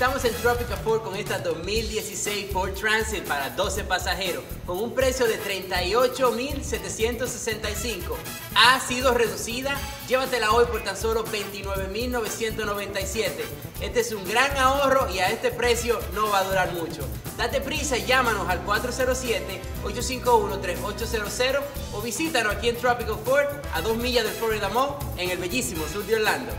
Estamos en Tropical Ford con esta 2016 Ford Transit para 12 pasajeros con un precio de 38.765. Ha sido reducida, llévatela hoy por tan solo 29.997. Este es un gran ahorro y a este precio no va a durar mucho. Date prisa y llámanos al 407-851-3800 o visítanos aquí en Tropical Ford a dos millas del Florida Mall en el bellísimo sur de Orlando.